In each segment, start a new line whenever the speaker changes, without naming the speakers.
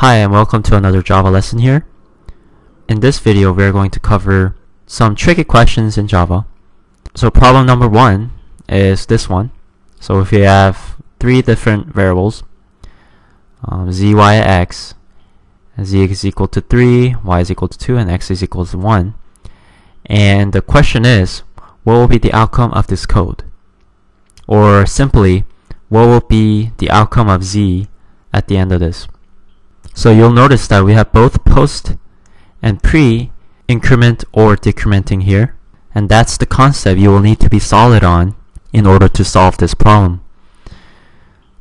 Hi and welcome to another Java lesson here. In this video we're going to cover some tricky questions in Java. So problem number one is this one. So if you have three different variables, um, z, y, x, z is equal to 3, y is equal to 2, and x is equal to 1. And the question is, what will be the outcome of this code? Or simply, what will be the outcome of z at the end of this? So you'll notice that we have both post and pre increment or decrementing here. And that's the concept you will need to be solid on in order to solve this problem.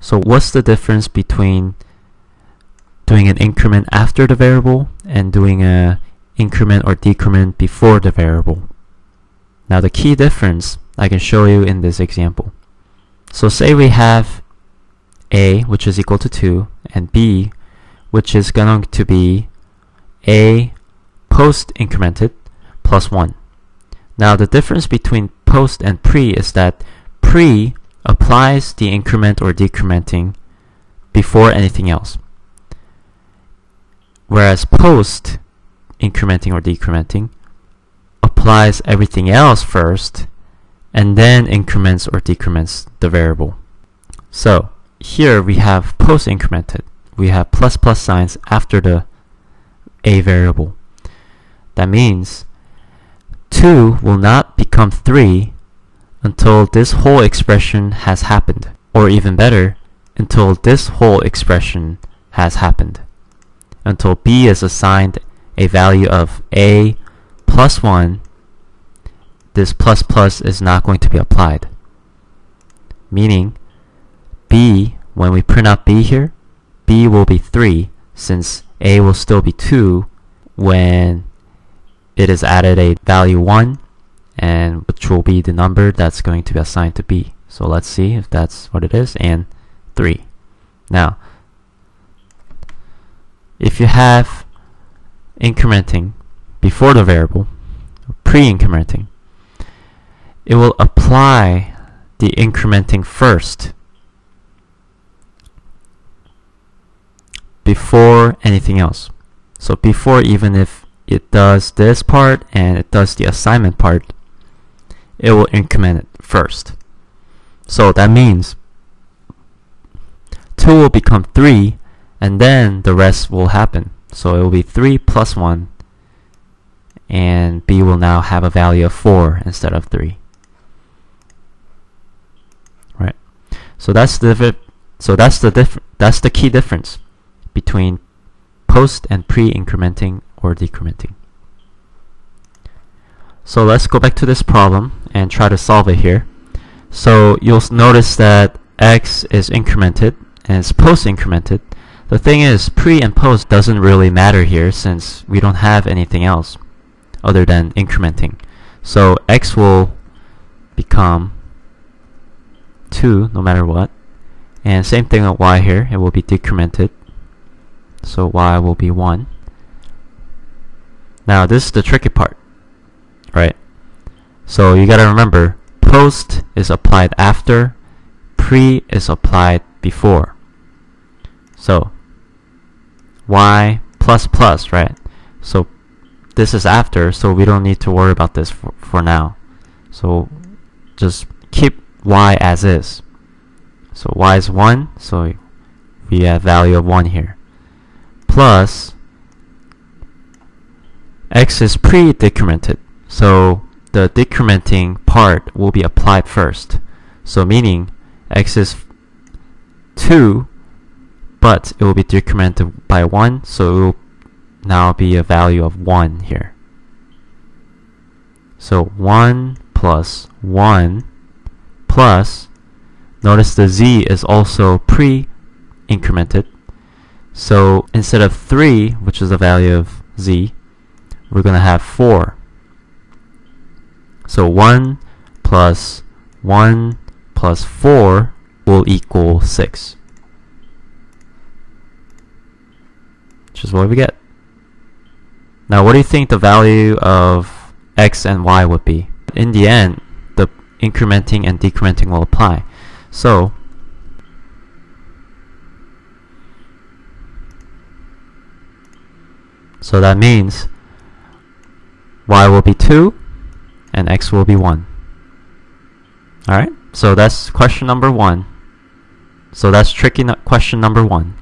So what's the difference between doing an increment after the variable and doing a increment or decrement before the variable? Now the key difference I can show you in this example. So say we have a which is equal to 2 and b which is going to be a post incremented plus 1. Now the difference between post and pre is that pre applies the increment or decrementing before anything else. Whereas post incrementing or decrementing applies everything else first and then increments or decrements the variable. So here we have post incremented we have plus plus signs after the a variable. That means 2 will not become 3 until this whole expression has happened. Or even better, until this whole expression has happened. Until b is assigned a value of a plus 1, this plus plus is not going to be applied. Meaning, b, when we print out b here, b will be 3 since a will still be 2 when it is added a value 1 and which will be the number that's going to be assigned to b. So let's see if that's what it is and 3. Now if you have incrementing before the variable, pre-incrementing, it will apply the incrementing first before anything else. So before even if it does this part and it does the assignment part, it will increment it first. So that means 2 will become 3 and then the rest will happen. So it will be 3 plus 1 and b will now have a value of 4 instead of 3. Right. So that's the so that's the diff that's the key difference between post and pre-incrementing or decrementing. So let's go back to this problem and try to solve it here. So you'll notice that x is incremented and it's post-incremented. The thing is, pre and post doesn't really matter here since we don't have anything else other than incrementing. So x will become 2 no matter what. And same thing with y here, it will be decremented so y will be 1. Now this is the tricky part, right? So you gotta remember, post is applied after, pre is applied before. So y plus plus, right? So this is after, so we don't need to worry about this for, for now. So just keep y as is. So y is 1, so we have value of 1 here plus x is pre-decremented. So the decrementing part will be applied first. So meaning x is 2, but it will be decremented by 1, so it will now be a value of 1 here. So 1 plus 1 plus, notice the z is also pre-incremented, so instead of 3, which is the value of z, we're going to have 4. So 1 plus 1 plus 4 will equal 6. Which is what we get. Now what do you think the value of x and y would be? In the end, the incrementing and decrementing will apply. So So that means y will be 2 and x will be 1. Alright, so that's question number 1. So that's tricky question number 1.